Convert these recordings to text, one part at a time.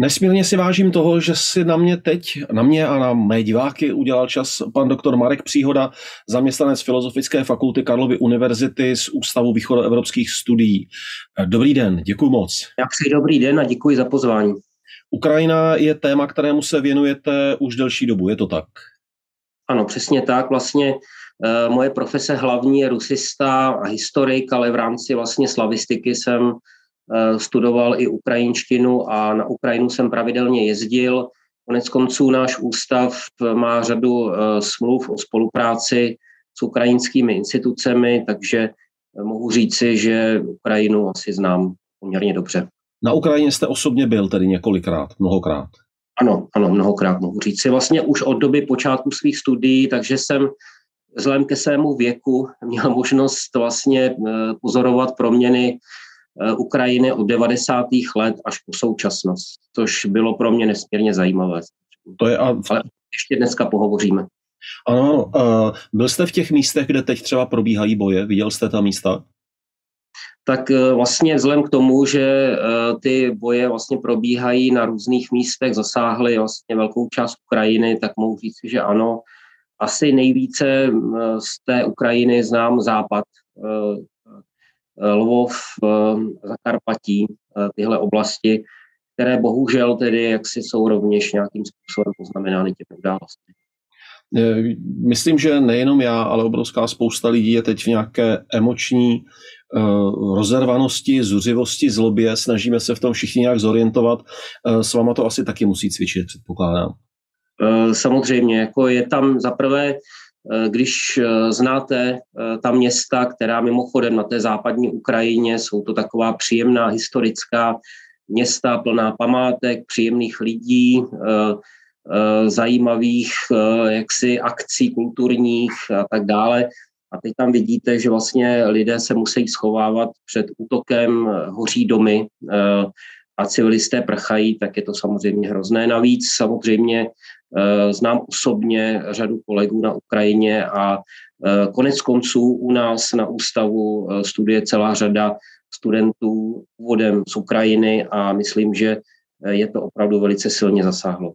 Nesmírně si vážím toho, že si na mě teď, na mě a na mé diváky udělal čas pan doktor Marek Příhoda, zaměstnanec Filozofické fakulty Karlovy univerzity z Ústavu východoevropských studií. Dobrý den, děkuji moc. Jak si dobrý den a děkuji za pozvání. Ukrajina je téma, kterému se věnujete už delší dobu, je to tak? Ano, přesně tak. Vlastně e, moje profese hlavní je rusista a historik, ale v rámci vlastně slavistiky jsem studoval i ukrajinštinu a na Ukrajinu jsem pravidelně jezdil. Konec konců náš ústav má řadu e, smluv o spolupráci s ukrajinskými institucemi, takže mohu říci, že Ukrajinu asi znám poměrně dobře. Na Ukrajině jste osobně byl tedy několikrát, mnohokrát. Ano, ano, mnohokrát mohu říct si. Vlastně už od doby počátku svých studií, takže jsem vzhledem ke svému věku měl možnost vlastně eh, pozorovat proměny eh, Ukrajiny od 90. let až po současnost, což bylo pro mě nesmírně zajímavé. To je a... Ale ještě dneska pohovoříme. Ano, ano. Byl jste v těch místech, kde teď třeba probíhají boje? Viděl jste ta místa? tak eh, vlastně vzhledem k tomu, že eh, ty boje vlastně probíhají na různých místech, zasáhly vlastně velkou část Ukrajiny, tak mohu říct, že ano. Asi nejvíce eh, z té Ukrajiny znám západ, Lvov, Zakarpatí, tyhle oblasti, které bohužel tedy jaksi jsou rovněž nějakým způsobem poznamenány těmi událostmi. Myslím, že nejenom já, ale obrovská spousta lidí je teď v nějaké emoční uh, rozervanosti, zuřivosti, zlobě. Snažíme se v tom všichni nějak zorientovat. Uh, s váma to asi taky musí cvičit, předpokládám. Uh, samozřejmě, jako je tam zaprvé, když znáte ta města, která mimochodem na té západní Ukrajině jsou to taková příjemná historická města plná památek, příjemných lidí, Eh, zajímavých eh, jaksi akcí kulturních a tak dále. A teď tam vidíte, že vlastně lidé se musí schovávat před útokem, eh, hoří domy a civilisté prchají, tak je to samozřejmě hrozné. Navíc samozřejmě znám osobně řadu kolegů na Ukrajině a konec konců u nás na ústavu studuje celá řada studentů úvodem z Ukrajiny a myslím, že je to opravdu velice silně zasáhlo.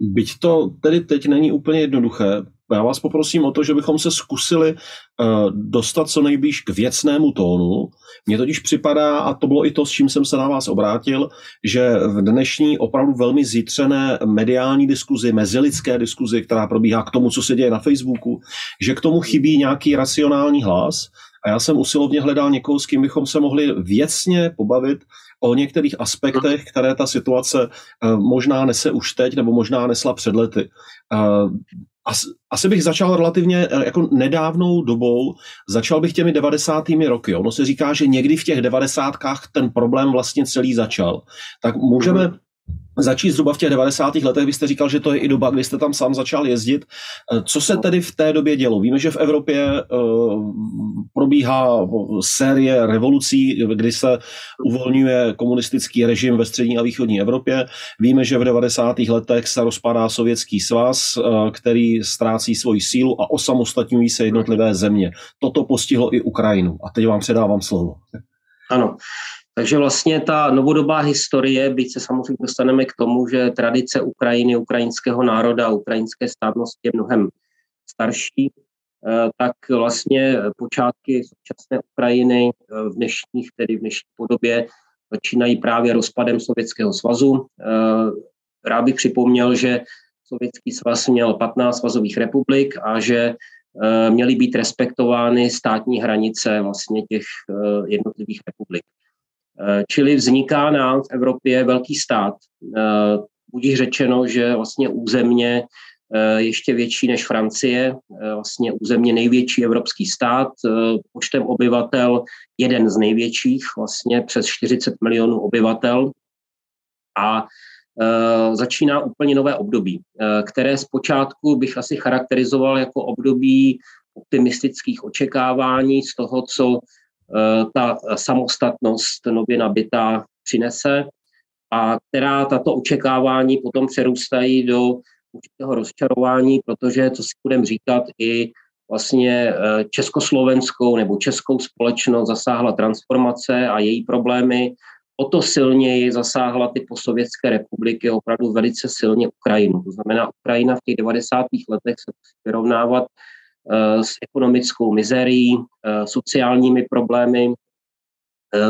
Byť to tedy teď není úplně jednoduché, já vás poprosím o to, že bychom se zkusili uh, dostat co nejblíž k věcnému tónu. Mně totiž připadá, a to bylo i to, s čím jsem se na vás obrátil, že v dnešní opravdu velmi zítřené mediální diskuzi, mezilidské diskuzi, která probíhá k tomu, co se děje na Facebooku, že k tomu chybí nějaký racionální hlas. A já jsem usilovně hledal někoho, s kým bychom se mohli věcně pobavit o některých aspektech, které ta situace eh, možná nese už teď, nebo možná nesla před lety. Eh, asi bych začal relativně eh, jako nedávnou dobou, začal bych těmi 90. roky. Ono se říká, že někdy v těch 90. ten problém vlastně celý začal. Tak můžeme mhm začít zhruba v těch 90. letech. Vy jste říkal, že to je i doba, kdy jste tam sám začal jezdit. Eh, co se tedy v té době dělo? Víme, že v Evropě uh, probíhá série revolucí, kdy se uvolňuje komunistický režim ve střední a východní Evropě. Víme, že v 90. letech se rozpadá sovětský svaz, který ztrácí svoji sílu a osamostatňují se jednotlivé země. Toto postihlo i Ukrajinu. A teď vám předávám slovo. Ano. Takže vlastně ta novodobá historie, byť se samozřejmě dostaneme k tomu, že tradice Ukrajiny, ukrajinského národa, ukrajinské státnosti je mnohem starší, eh, tak vlastně počátky současné Ukrajiny eh, v dnešních, tedy v dnešní podobě, začínají právě rozpadem Sovětského svazu. Eh, rád bych připomněl, že Sovětský svaz měl 15 svazových republik a že měly být respektovány státní hranice vlastně těch jednotlivých republik. Eh, čili vzniká nám v Evropě velký stát. Eh, budíš řečeno, že vlastně územně eh, ještě větší než Francie, vlastně územně největší evropský stát, počtem obyvatel jeden z největších, vlastně přes 40 milionů obyvatel. A začíná úplně nové období, které zpočátku bych asi charakterizoval jako období optimistických očekávání z toho, co ta samostatnost nově nabitá přinese a která tato očekávání potom přerůstají do určitého rozčarování, protože, co si budeme říkat, i vlastně eh, československou nebo českou společnost zasáhla transformace a její problémy o to silněji zasáhla ty posovětské republiky opravdu velice silně Ukrajinu. To znamená, Ukrajina v těch 90. letech se musí vyrovnávat s ekonomickou mizerií, uh, sociálními problémy. Uh,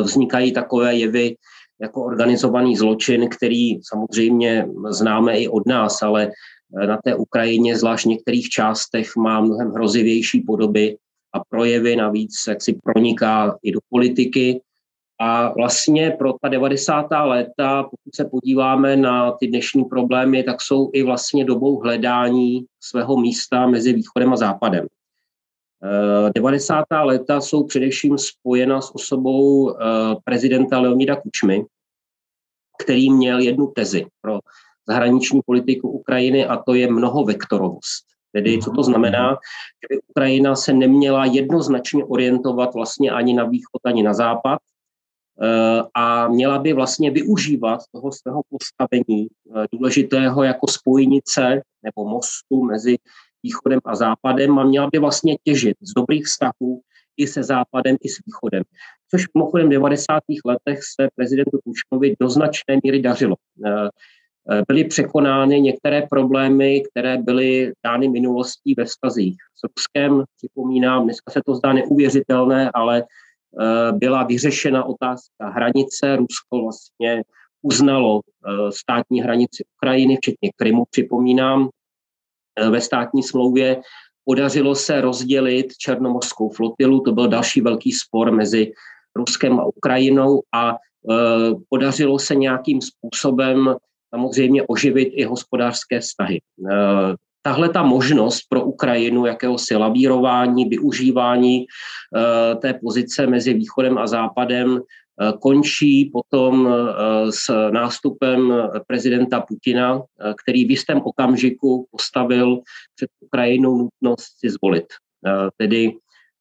vznikají takové jevy jako organizovaný zločin, který samozřejmě známe i od nás, ale na té Ukrajině, zvlášť v některých částech, má mnohem hrozivější podoby a projevy, navíc jak si proniká i do politiky. A vlastně pro ta 90. léta, pokud se podíváme na ty dnešní problémy, tak jsou i vlastně dobou hledání svého místa mezi východem a západem. 90. Eh, léta jsou především spojena s osobou eh, prezidenta Leonida Kučmy, který měl jednu tezi pro zahraniční politiku Ukrajiny a to je mnohovektorovost. Tedy co to znamená, že by Ukrajina se neměla jednoznačně orientovat vlastně ani na východ, ani na západ, a měla by vlastně využívat toho svého postavení eh, důležitého jako spojnice nebo mostu mezi východem a západem a měla by vlastně těžit z dobrých vztahů i se západem, i s východem. Což mimochodem v 90. letech se prezidentu Kučmovi do značné míry dařilo. Eh, Eh, byly překonány některé problémy, které byly dány minulostí ve vztazích s Ruskem. Připomínám, dneska se to zdá neuvěřitelné, ale eh, byla vyřešena otázka hranice. Rusko vlastně uznalo eh, státní hranici Ukrajiny, včetně Krymu, připomínám, ve státní smlouvě. Podařilo se rozdělit černomorskou flotilu, to byl další velký spor mezi Ruskem a Ukrajinou a podařilo se nějakým způsobem samozřejmě oživit i hospodářské vztahy. Eh, tahle ta možnost pro Ukrajinu jakéhosi lavírování, využívání eh, té pozice mezi východem a západem eh, končí potom s nástupem prezidenta Putina, který v jistém okamžiku postavil před Ukrajinou nutnost si zvolit. Tedy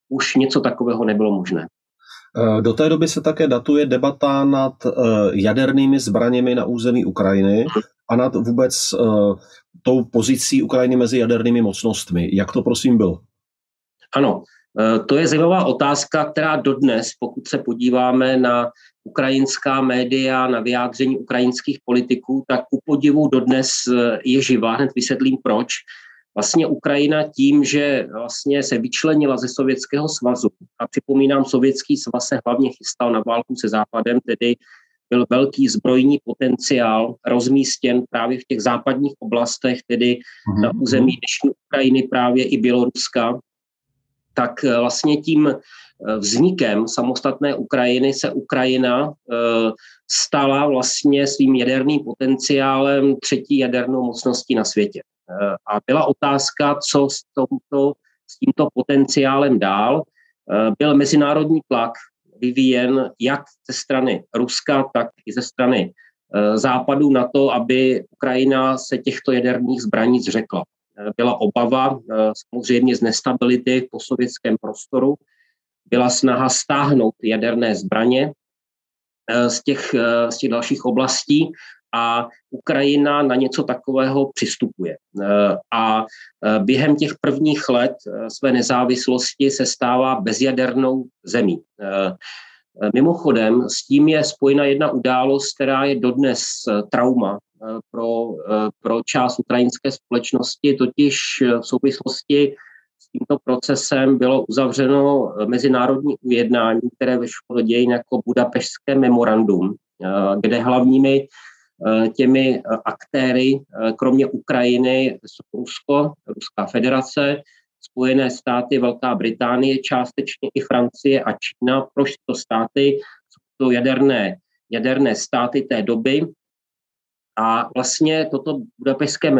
už něco takového nebylo možné. Eh, do té doby se také datuje debata nad eh, jadernými zbraněmi na území Ukrajiny a nad vůbec eh, tou pozicí Ukrajiny mezi jadernými mocnostmi. Jak to prosím bylo? Ano, to je zajímavá otázka, která dodnes, pokud se podíváme na ukrajinská média, na vyjádření ukrajinských politiků, tak ku podivu dodnes je živá. Hned vysvětlím proč vlastně Ukrajina tím, že vlastně se vyčlenila ze Sovětského svazu a připomínám, Sovětský svaz se hlavně chystal na válku se Západem, tedy byl velký zbrojní potenciál rozmístěn právě v těch západních oblastech, tedy mm-hmm. na území dnešní Ukrajiny právě i Běloruska, tak eh, vlastně tím eh, vznikem samostatné Ukrajiny se Ukrajina eh, stala vlastně svým jaderným potenciálem třetí jadernou mocností na světě. A byla otázka, co s, tomto, s tímto potenciálem dál. Byl mezinárodní tlak vyvíjen jak ze strany Ruska, tak i ze strany eh, západu na to, aby Ukrajina se těchto jaderných zbraní zřekla. Byla obava samozřejmě z nestability v posovětském prostoru, byla snaha stáhnout jaderné zbraně z těch, z těch dalších oblastí a Ukrajina na něco takového přistupuje. Eh, a eh, během těch prvních let eh, své nezávislosti se stává bezjadernou zemí. Mimochodem, s tím je spojena jedna událost, která je dodnes trauma pro, pro část ukrajinské společnosti, totiž v souvislosti s tímto procesem bylo uzavřeno mezinárodní ujednání, které vyšlo do dějin jako Budapešské memorandum, kde hlavními těmi eh, aktéry, eh, kromě Ukrajiny, Rusko, Ruská federace, Spojené státy, Velká Británie, částečně i Francie a Čína. Proč to státy? Jsou to jaderné, jaderné státy té doby. A vlastně toto budapešské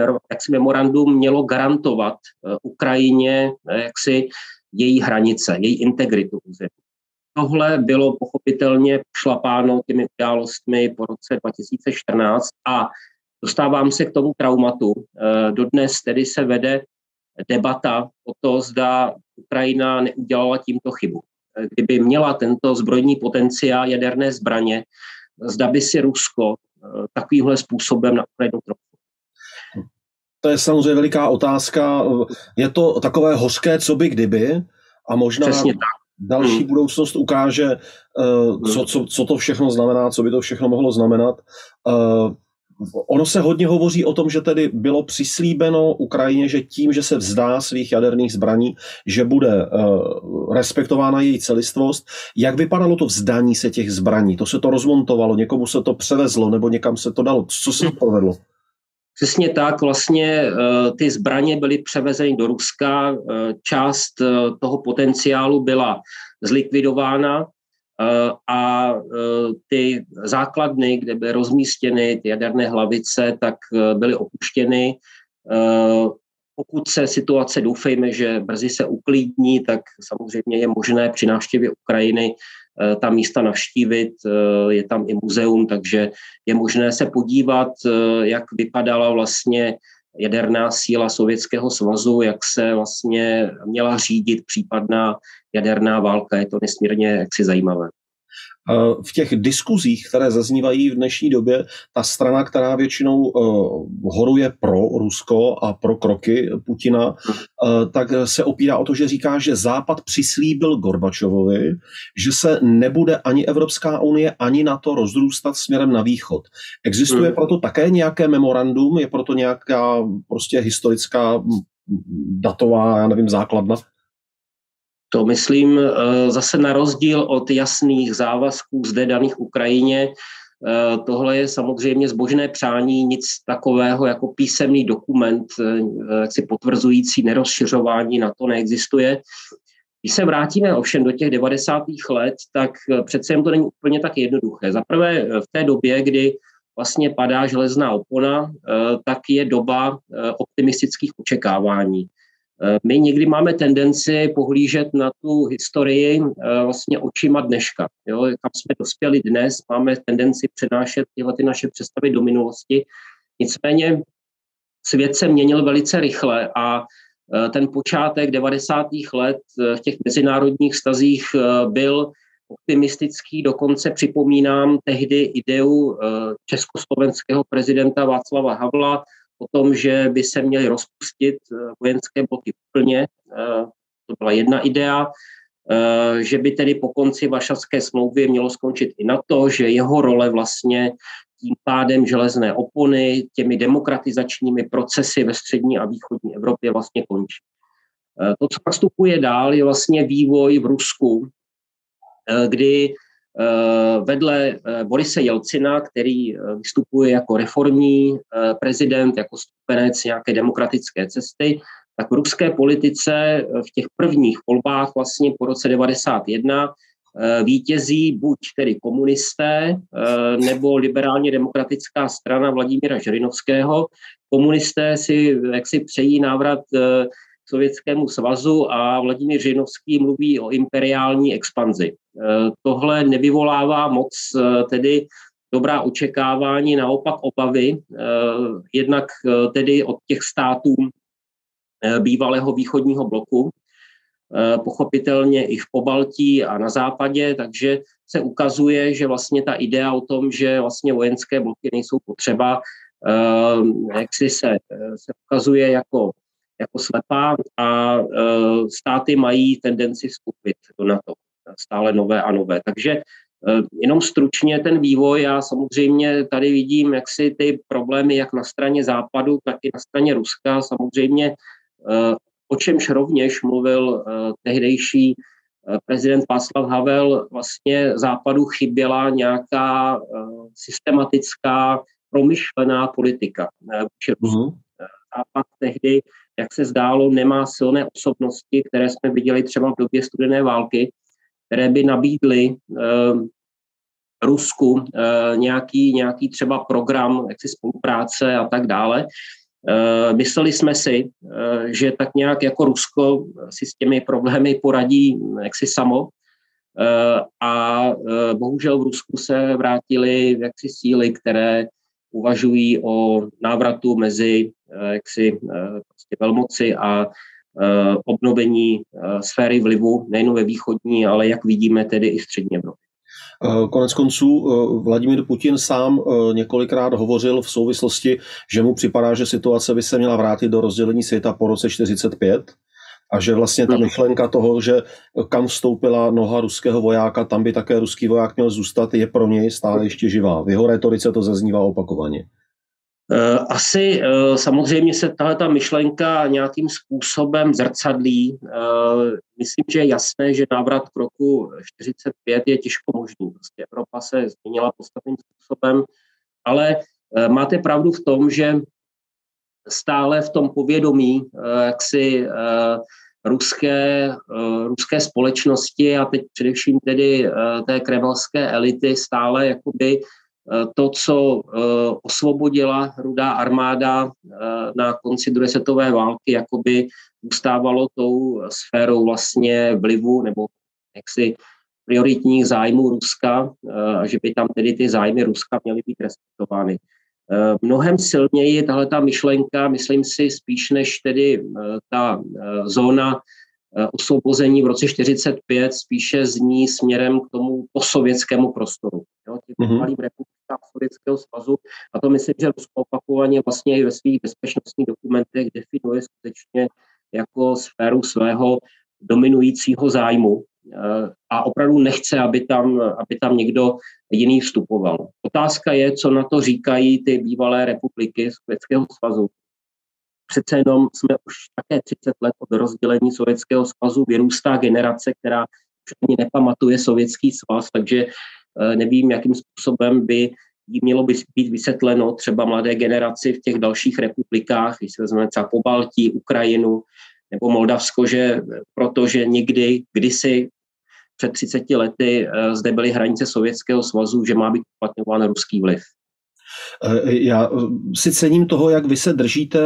memorandum mělo garantovat Ukrajině jaksi její hranice, její integritu území. Tohle bylo pochopitelně šlapáno těmi událostmi po roce 2014 a dostávám se k tomu traumatu. Eh, dodnes tedy se vede debata o to, zda Ukrajina neudělala tímto chybu. Eh, kdyby měla tento zbrojní potenciál jaderné zbraně, zda by si Rusko eh, takovýmhle způsobem na Ukrajinu To je samozřejmě veliká otázka. Je to takové hořké, co by kdyby, a možná, Přesně tak další hmm. budoucnost ukáže, uh, co, co, co to všechno znamená, co by to všechno mohlo znamenat. Uh, Ono se hodně hovoří o tom, že tedy bylo přislíbeno Ukrajině, že tím, že se vzdá svých jaderných zbraní, že bude uh, respektována její celistvost. Jak vypadalo to vzdání se těch zbraní? To se to rozmontovalo, někomu se to převezlo nebo někam se to dalo? Co se to povedlo? Přesně tak, vlastně ty zbraně byly převezeny do Ruska, část toho potenciálu byla zlikvidována a ty základny, kde byly rozmístěny ty jaderné hlavice, tak byly opuštěny. Pokud se situace, doufejme, že brzy se uklidní, tak samozřejmě je možné při návštěvě Ukrajiny ta místa navštívit. Je tam i muzeum, takže je možné se podívat, jak vypadala vlastně jaderná síla Sovětského svazu, jak se vlastně měla řídit případná jaderná válka. Je to nesmírně jaksi zajímavé. V těch diskuzích, které zaznívají v dnešní době, ta strana, která většinou uh, horuje pro Rusko a pro kroky Putina, uh, tak se opírá o to, že říká, že Západ přislíbil Gorbačovovi, že se nebude ani Evropská unie, ani na to rozrůstat směrem na východ. Existuje hmm. proto také nějaké memorandum, je proto nějaká prostě historická datová, já nevím, základna? To myslím eh, zase na rozdíl od jasných závazků zde daných Ukrajině, eh, Tohle je samozřejmě zbožné přání, nic takového jako písemný dokument, eh, si potvrzující nerozšiřování na to neexistuje. Když se vrátíme ovšem do těch 90. let, tak přece jen to není úplně tak jednoduché. Za prvé v té době, kdy vlastně padá železná opona, tak je doba optimistických očekávání. Eh, my někdy máme tendenci pohlížet na tu historii eh, vlastně očima dneška. Jo? Kam jsme dospěli dnes, máme tendenci přenášet tyhle ty naše představy do minulosti. Nicméně svět se měnil velice rychle a eh, ten počátek 90. let v těch mezinárodních stazích byl optimistický, dokonce připomínám tehdy ideu československého prezidenta Václava Havla, o tom, že by se měly rozpustit eh, vojenské bloky úplně. Eh, to byla jedna idea, eh, že by tedy po konci Vašavské smlouvy mělo skončit i na to, že jeho role vlastně tím pádem železné opony, těmi demokratizačními procesy ve střední a východní Evropě vlastně končí. To, co nastupuje dál, je vlastně vývoj v Rusku, kdy vedle eh, Borise Jelcina, který eh, vystupuje jako reformní prezident, jako stupenec nějaké demokratické cesty, tak v ruské politice v těch prvních volbách vlastně po roce 91 vítězí buď tedy komunisté nebo liberálně demokratická strana Vladimíra Žirinovského. Komunisté si jaksi přejí návrat Sovětskému svazu a Vladimír Žinovský mluví o imperiální expanzi. E, tohle nevyvolává moc e, tedy dobrá očekávání, naopak obavy, e, jednak tedy od těch států bývalého východního bloku, pochopitelně i v Pobaltí a na západě, takže se ukazuje, že vlastně ta idea o tom, že vlastně vojenské bloky nejsou potřeba, jak si se, se ukazuje jako jako slepá a e, státy mají tendenci vstoupit do NATO stále nové a nové. Takže e, jenom stručně ten vývoj, já samozřejmě tady vidím, jak si ty problémy jak na straně západu, tak i na straně Ruska, samozřejmě e, o čemž rovněž mluvil tehdejší prezident Václav Havel, vlastně západu chyběla nějaká systematická, promyšlená politika vůči Rusku. Západ tehdy jak se zdálo, nemá silné osobnosti, které jsme viděli třeba v době studené války, které by nabídly eh, Rusku eh, nějaký, nějaký třeba program jaksi spolupráce a tak dále. Eh, mysleli jsme si, eh, že tak nějak jako Rusko si s těmi problémy poradí jaksi samo, eh, a eh, bohužel v Rusku se vrátily jaksi síly, které uvažují o návratu mezi eh, jaksi, eh, prostě velmoci a eh, obnovení sféry vlivu nejen ve východní, ale jak vidíme tedy i střední Evropě. Konec konců Vladimír Putin sám několikrát hovořil v souvislosti, že mu připadá, že situace by se měla vrátit do rozdělení světa po roce 45 A že vlastně ta myšlenka toho, že kam vstoupila noha ruského vojáka, tam by také ruský voják měl zůstat, je pro něj stále ještě živá. V jeho retorice to zaznívá opakovaně. Eh, Asi eh, samozřejmě se tahle ta myšlenka nějakým způsobem zrcadlí. Eh, Myslím, že je jasné, že návrat k roku 45 je těžko možný. Prostě Evropa se změnila podstatným způsobem, ale máte pravdu v tom, že stále v tom povědomí eh, jaksi eh, ruské, eh, ruské společnosti a teď především tedy té kremelské elity stále jakoby to, co osvobodila rudá armáda na konci druhé světové války, jakoby zůstávalo tou sférou vlastně vlivu nebo jaksi prioritních zájmů Ruska, že by tam tedy ty zájmy Ruska měly být respektovány. Eh, Mnohem silněji tahle ta myšlenka, myslím si, spíš než tedy eh, ta eh, zóna osvobození v roce 45 spíše zní směrem k tomu posovětskému prostoru. Jo, těm Mhm. malým republikám Sovětského svazu. A to myslím, že Rusko opakovaně vlastně i ve svých bezpečnostních dokumentech definuje skutečně jako sféru svého dominujícího zájmu a opravdu nechce, aby tam, aby tam někdo jiný vstupoval. Otázka je, co na to říkají ty bývalé republiky Sovětského svazu. Přece jenom jsme už také 30 let od rozdělení Sovětského svazu, vyrůstá generace, která už ani nepamatuje Sovětský svaz, takže eh, nevím, jakým způsobem by jí mělo by být vysvětleno třeba mladé generaci v těch dalších republikách, když si vezmeme třeba Baltí, Ukrajinu nebo Moldavsko, že protože někdy, kdysi před 30 lety eh, zde byly hranice Sovětského svazu, že má být uplatňován ruský vliv. Eh, Já eh, si cením toho, jak vy se držíte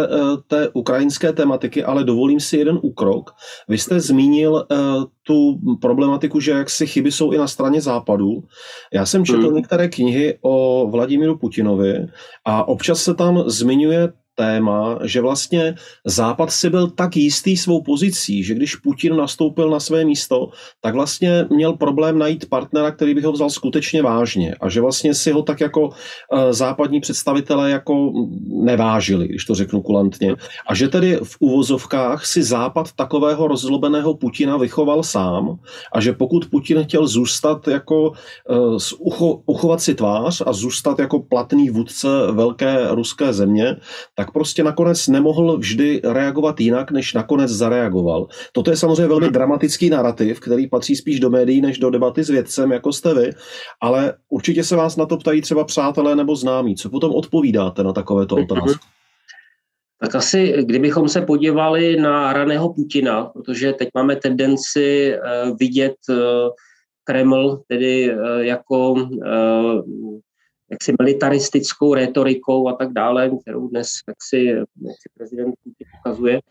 té ukrajinské tematiky, ale dovolím si jeden úkrok. Vy jste zmínil tu problematiku, že jaksi chyby jsou i na straně západu. Já jsem četl Hmm. některé knihy o Vladimíru Putinovi a občas se tam zmiňuje téma, že vlastně Západ si byl tak jistý svou pozicí, že když Putin nastoupil na své místo, tak vlastně měl problém najít partnera, který by ho vzal skutečně vážně a že vlastně si ho tak jako eh, západní představitelé jako nevážili, když to řeknu kulantně. A že tedy v uvozovkách si Západ takového rozlobeného Putina vychoval sám a že pokud Putin chtěl zůstat jako eh, ucho, uchovat si tvář a zůstat jako platný vůdce velké ruské země, tak prostě nakonec nemohl vždy reagovat jinak, než nakonec zareagoval. Toto je samozřejmě velmi dramatický narrativ, který patří spíš do médií, než do debaty s vědcem, jako jste vy, ale určitě se vás na to ptají třeba přátelé nebo známí. Co potom odpovídáte na takovéto otázky? Tak asi, kdybychom se podívali na raného Putina, protože teď máme tendenci eh, vidět eh, Kreml tedy eh, jako jaksi militaristickou retorikou a tak dále, kterou dnes jaksi, jaksi prezident ukazuje.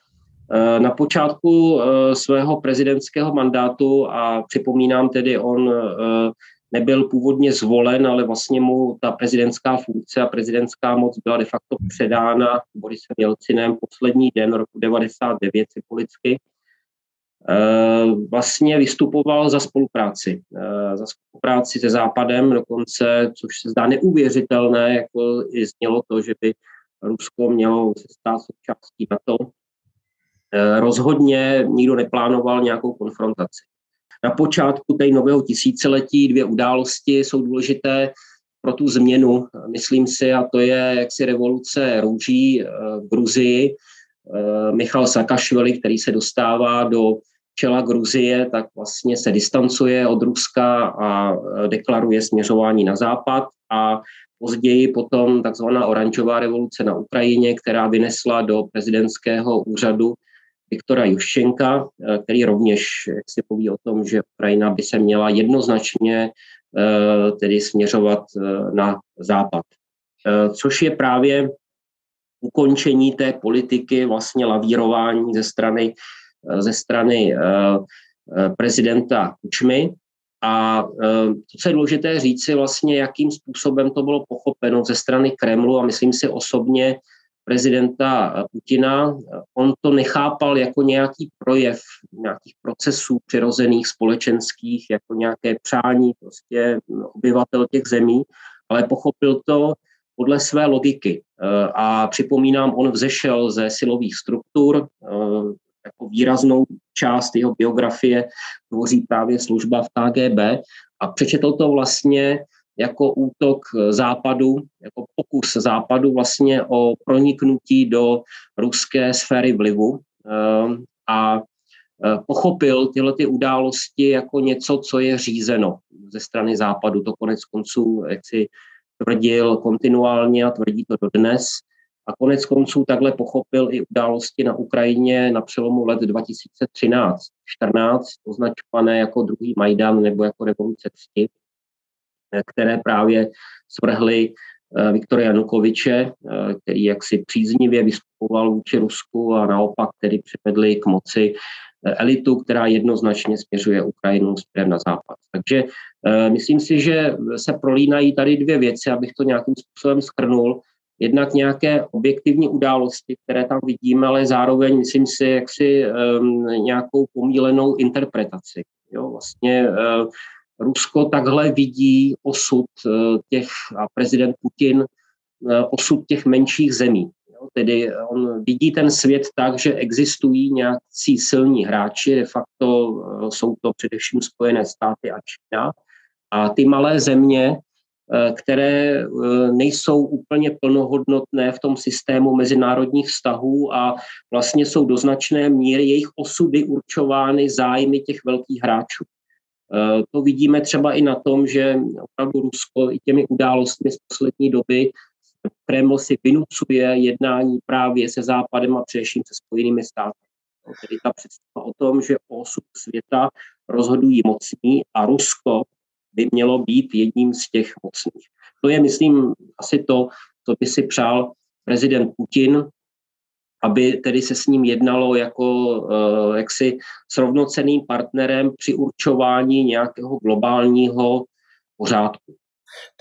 Eh, Na počátku eh, svého prezidentského mandátu a připomínám tedy, on eh, nebyl původně zvolen, ale vlastně mu ta prezidentská funkce a prezidentská moc byla de facto předána Borisem Jelcinem poslední den roku 99 symbolicky. Eh, Vlastně vystupoval za spolupráci, eh, za spolupráci se Západem dokonce, což se zdá neuvěřitelné, jako i znělo to, že by Rusko mělo se stát součástí NATO. Eh, Rozhodně nikdo neplánoval nějakou konfrontaci. Na počátku té nového tisíciletí dvě události jsou důležité pro tu změnu, myslím si, a to je jaksi revoluce růží v Gruzii. Michal Saakašvili, který se dostává do čela Gruzie, tak vlastně se distancuje od Ruska a eh, deklaruje směřování na západ a později potom takzvaná oranžová revoluce na Ukrajině, která vynesla do prezidentského úřadu Viktora Juščenka, eh, který rovněž jak si poví o tom, že Ukrajina by se měla jednoznačně eh, tedy směřovat na západ. Což je právě ukončení té politiky vlastně lavírování ze strany, ze strany eh, eh, prezidenta Kučmy. A eh, to, co je důležité říci, vlastně jakým způsobem to bylo pochopeno ze strany Kremlu a myslím si osobně prezidenta Putina, on to nechápal jako nějaký projev nějakých procesů přirozených, společenských, jako nějaké přání prostě obyvatel těch zemí, ale pochopil to podle své logiky. A připomínám, on vzešel ze silových struktur, jako výraznou část jeho biografie tvoří právě služba v KGB a přečetl to vlastně jako útok západu, jako pokus západu vlastně o proniknutí do ruské sféry vlivu ehm, a e, pochopil tyhle ty události jako něco, co je řízeno ze strany západu. To konec konců, jak si tvrdil kontinuálně a tvrdí to dodnes. A konec konců takhle pochopil i události na Ukrajině na přelomu let 2013-14, označované jako druhý Majdan nebo jako revoluce cti, které právě svrhly eh, Viktora Janukoviče, eh, který jaksi příznivě vystupoval vůči Rusku a naopak tedy přivedli k moci eh, elitu, která jednoznačně směřuje Ukrajinu směrem na západ. Takže myslím si, že se prolínají tady dvě věci, abych to nějakým způsobem schrnul jednak nějaké objektivní události, které tam vidíme, ale zároveň, myslím si, jaksi um, nějakou pomílenou interpretaci. Jo, vlastně uh, Rusko takhle vidí osud uh, těch, a prezident Putin, uh, osud těch menších zemí. Jo, tedy on vidí ten svět tak, že existují nějakí silní hráči, de facto uh, jsou to především Spojené státy a Čína, a ty malé země které eh, nejsou úplně plnohodnotné v tom systému mezinárodních vztahů a vlastně jsou do značné míry jejich osudy určovány zájmy těch velkých hráčů. Eh, to vidíme třeba i na tom, že opravdu Rusko i těmi událostmi z poslední doby Kreml si vynucuje jednání právě se Západem a především se Spojenými státy. Tedy ta představa o tom, že o osud světa rozhodují mocní a Rusko by mělo být jedním z těch mocných. To je, myslím, asi to, co by si přál prezident Putin, aby tedy se s ním jednalo jako uh, jaksi srovnoceným partnerem při určování nějakého globálního pořádku.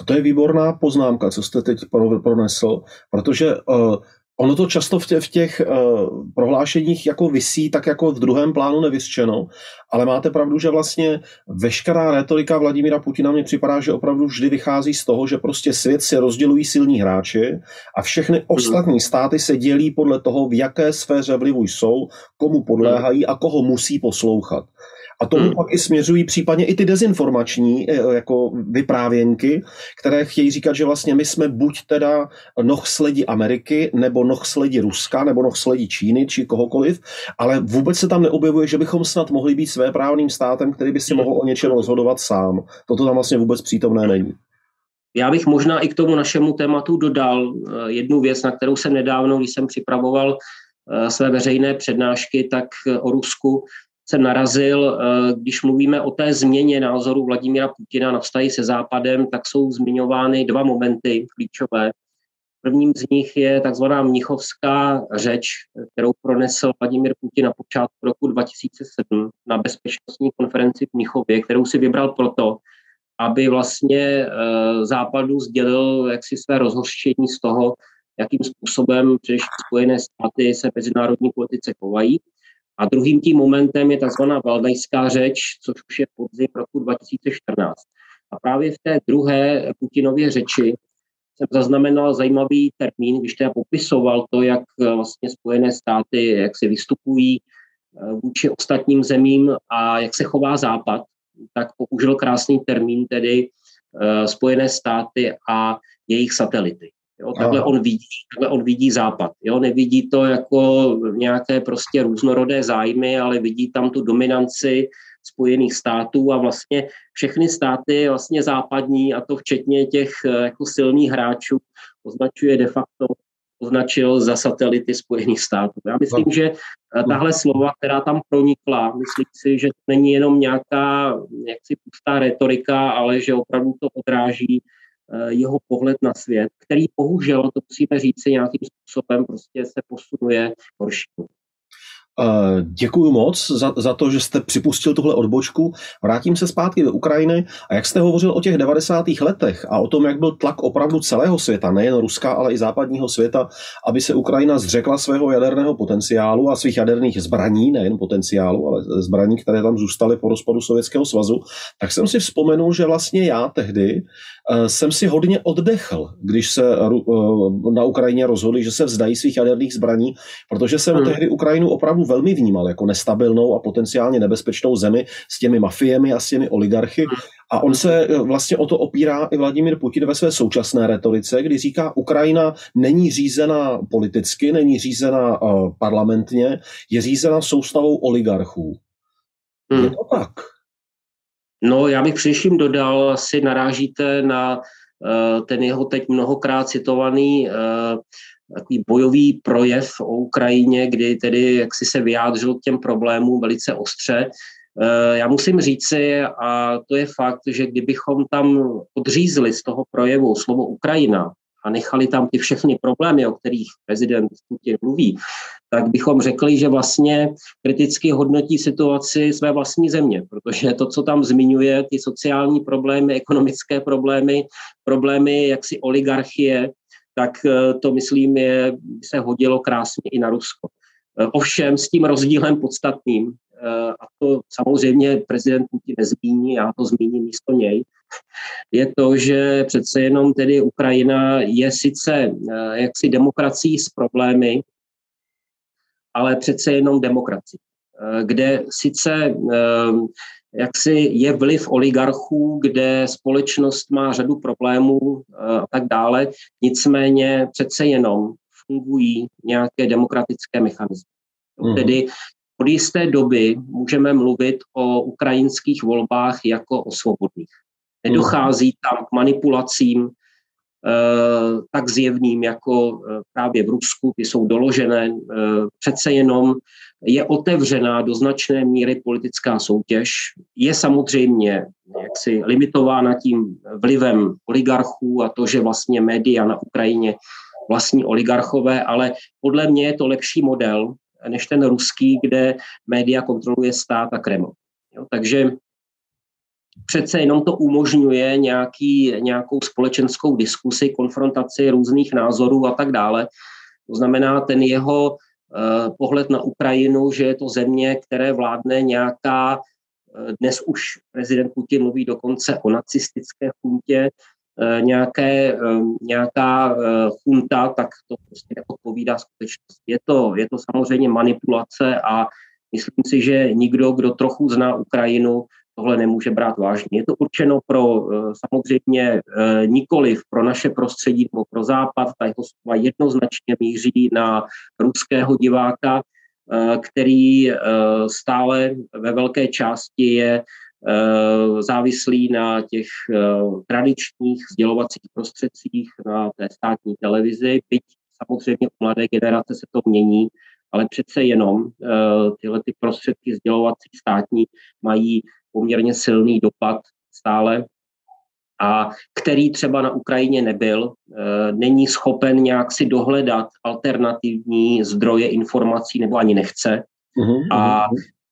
To je výborná poznámka, co jste teď pronesl, protože uh, Ono to často v těch, v těch uh, prohlášeních jako vysí, tak jako v druhém plánu nevyřčeno, ale máte pravdu, že vlastně veškerá retorika Vladimíra Putina mě připadá, že opravdu vždy vychází z toho, že prostě svět se rozdělují silní hráči a všechny ostatní státy se dělí podle toho, v jaké sféře vlivu jsou, komu podléhají a koho musí poslouchat. A tomu hmm. pak i směřují případně i ty dezinformační eh, jako vyprávěnky, které chtějí říkat, že vlastně my jsme buď teda noh sledi Ameriky, nebo noh sledi Ruska, nebo noh sledi Číny, či kohokoliv, ale vůbec se tam neobjevuje, že bychom snad mohli být svéprávným státem, který by si hmm. mohl o něčem rozhodovat sám. Toto tam vlastně vůbec přítomné není. Já bych možná i k tomu našemu tématu dodal eh, jednu věc, na kterou jsem nedávno, když jsem připravoval eh, své veřejné přednášky, tak o Rusku, jsem narazil, eh, když mluvíme o té změně názoru Vladimíra Putina na vztahy se Západem, tak jsou zmiňovány dva momenty klíčové. Prvním z nich je takzvaná mnichovská řeč, kterou pronesl Vladimír Putin na počátku roku 2007 na bezpečnostní konferenci v Mnichově, kterou si vybral proto, aby vlastně eh, Západu sdělil jaksi své rozhořčení z toho, jakým způsobem především Spojené státy se mezinárodní politice chovají. A druhým tím momentem je tzv. valdajská řeč, což už je podzim roku 2014. A právě v té druhé Putinově řeči jsem zaznamenal zajímavý termín, když teda popisoval to, jak eh, vlastně Spojené státy, jak se vystupují eh, vůči ostatním zemím a jak se chová Západ, tak použil krásný termín, tedy eh, Spojené státy a jejich satelity. Jo, takhle, on vidí, takhle on vidí západ. Jo, nevidí to jako nějaké prostě různorodé zájmy, ale vidí tam tu dominanci Spojených států a vlastně všechny státy vlastně západní, a to včetně těch eh, jako silných hráčů, označuje de facto označil za satelity Spojených států. Já myslím, že eh, tahle slova, která tam pronikla, myslím si, že to není jenom nějaká jaksi pustá retorika, ale že opravdu to odráží jeho pohled na svět, který bohužel, to musíme říct nějakým způsobem, prostě se posunuje horšímu. Eh, Děkuji moc za, za to, že jste připustil tuhle odbočku. Vrátím se zpátky do Ukrajiny. A jak jste hovořil o těch 90. letech a o tom, jak byl tlak opravdu celého světa, nejen Ruska, ale i západního světa, aby se Ukrajina zřekla svého jaderného potenciálu a svých jaderných zbraní, nejen potenciálu, ale zbraní, které tam zůstaly po rozpadu Sovětského svazu, tak jsem si vzpomenul, že vlastně já tehdy Eh, jsem si hodně oddechl, když se eh, na Ukrajině rozhodli, že se vzdají svých jaderných zbraní, protože jsem hmm. tehdy Ukrajinu opravdu velmi vnímal jako nestabilnou a potenciálně nebezpečnou zemi s těmi mafiemi a s těmi oligarchy. A on se eh, vlastně o to opírá i Vladimír Putin ve své současné retorice, kdy říká, Ukrajina není řízena politicky, není řízena uh, parlamentně, je řízena soustavou oligarchů. Hmm. Je to tak? No, já bych především dodal, asi narážíte na uh, ten jeho teď mnohokrát citovaný uh, takový bojový projev o Ukrajině, kdy tedy jak si se vyjádřil k těm problémům velice ostře. Eh, já musím říci, a to je fakt, že kdybychom tam odřízli z toho projevu slovo Ukrajina a nechali tam ty všechny problémy, o kterých prezident Putin mluví, tak bychom řekli, že vlastně kriticky hodnotí situaci své vlastní země, protože to, co tam zmiňuje, ty sociální problémy, ekonomické problémy, problémy jaksi oligarchie, tak eh, to myslím je, se hodilo krásně i na Rusko. Eh, ovšem s tím rozdílem podstatným, eh, a to samozřejmě prezident Putin nezmíní, já to zmíním místo něj, je to, že přece jenom tedy Ukrajina je sice jaksi demokracií s problémy, ale přece jenom demokracií, kde sice jaksi je vliv oligarchů, kde společnost má řadu problémů a tak dále, nicméně přece jenom fungují nějaké demokratické mechanismy. Mm. Tedy od jisté doby můžeme mluvit o ukrajinských volbách jako o svobodných. Nedochází tam k manipulacím eh, tak zjevným jako eh, právě v Rusku, ty jsou doložené. Eh, přece jenom je otevřená do značné míry politická soutěž. Je samozřejmě jaksi limitována tím vlivem oligarchů a to, že vlastně média na Ukrajině vlastní oligarchové, ale podle mě je to lepší model, než ten ruský, kde média kontroluje stát a Kreml. Jo, takže přece jenom to umožňuje nějaký, nějakou společenskou diskusi, konfrontaci různých názorů a tak dále. To znamená, ten jeho uh, pohled na Ukrajinu, že je to země, které vládne nějaká, uh, dnes už prezident Putin mluví dokonce o nacistické chuntě, uh, nějaké, nějaká chunta, tak to prostě neodpovídá skutečnosti. Je to, je to samozřejmě manipulace a myslím si, že nikdo, kdo trochu zná Ukrajinu, tohle nemůže brát vážně. Je to určeno pro eh, samozřejmě eh, nikoliv pro naše prostředí nebo pro západ, ta jeho slova jednoznačně míří na ruského diváka, eh, který stále ve velké části je závislý na těch tradičních sdělovacích prostředcích, na té státní televizi, byť samozřejmě u mladé generace se to mění, ale přece jenom tyhle ty prostředky sdělovací státní mají poměrně silný dopad stále a který třeba na Ukrajině nebyl, e, není schopen nějak si dohledat alternativní zdroje informací nebo ani nechce uh-huh, a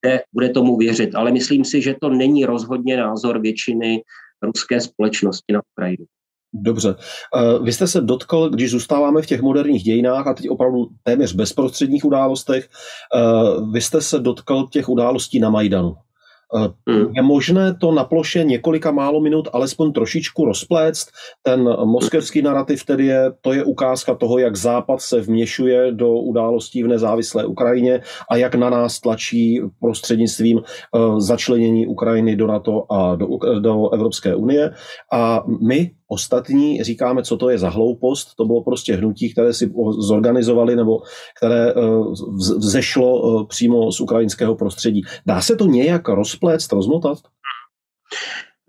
bude, bude tomu věřit. Ale myslím si, že to není rozhodně názor většiny ruské společnosti na Ukrajině. Dobře. E, vy jste se dotkl, když zůstáváme v těch moderních dějinách a teď opravdu téměř bezprostředních událostech, e, vy jste se dotkl těch událostí na Majdanu. Eh, hmm. Je možné to na ploše několika málo minut alespoň trošičku rozpléct. Ten moskevský narrativ tedy je, to je ukázka toho, jak Západ se vměšuje do událostí v nezávislé Ukrajině a jak na nás tlačí prostřednictvím uh, začlenění Ukrajiny do NATO a do, do Evropské unie. A my ostatní říkáme, co to je za hloupost. To bylo prostě hnutí, které si zorganizovali nebo které eh, vzešlo eh, přímo z ukrajinského prostředí. Dá se to nějak rozpléct, rozmotat?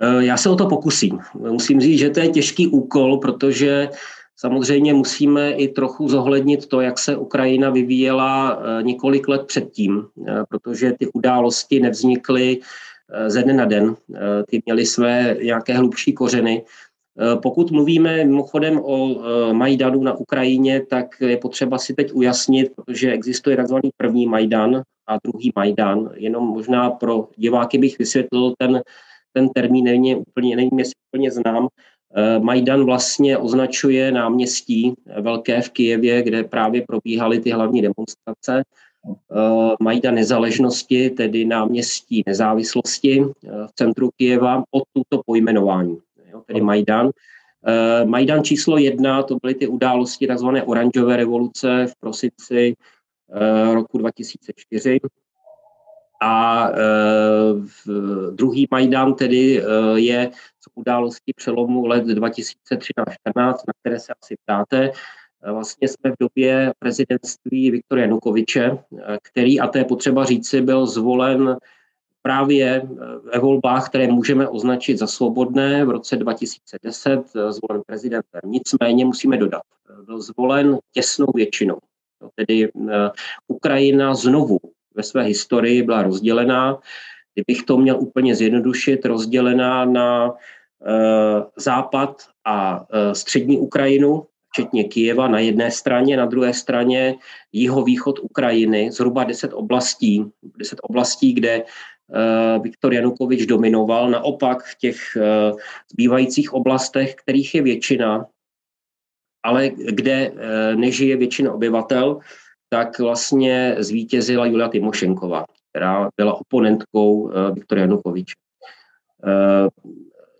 Eh, já se o to pokusím. Musím říct, že to je těžký úkol, protože samozřejmě musíme i trochu zohlednit to, jak se Ukrajina vyvíjela několik let předtím, protože ty události nevznikly ze dne na den. Ty měly své nějaké hlubší kořeny. Eh, pokud mluvíme mimochodem o eh, Majdanu na Ukrajině, tak je potřeba si teď ujasnit, protože existuje takzvaný první Majdan a druhý Majdan. Jenom možná pro diváky bych vysvětlil ten, ten termín, nevím, úplně, nevím, jestli úplně znám. Eh, Majdan vlastně označuje náměstí velké v Kijevě, kde právě probíhaly ty hlavní demonstrace. Majdan nezáležnosti, tedy náměstí nezávislosti v centru Kijeva, od tuto pojmenování tedy Majdan. Eh, Majdan číslo jedna, to byly ty události tzv. oranžové revoluce v prosinci roku 2004. A druhý Majdan tedy je z události přelomu let 2013-14, na které se asi ptáte. Vlastně jsme v době prezidentství Viktora Janukoviče, který, a to je potřeba říci, byl zvolen právě ve volbách, které můžeme označit za svobodné v roce 2010, zvolen prezidentem. Nicméně musíme dodat, byl zvolen těsnou většinou. Tedy Ukrajina znovu ve své historii byla rozdělená, kdybych to měl úplně zjednodušit, rozdělená na západ a střední Ukrajinu, včetně Kijeva na jedné straně, na druhé straně jihovýchod Ukrajiny, zhruba 10 oblastí, 10 oblastí, kde Viktor Janukovič dominoval. Naopak v těch uh, zbývajících oblastech, kterých je většina, ale kde uh, nežije většina obyvatel, tak vlastně zvítězila Julia Timošenková, která byla oponentkou Viktora Janukoviče.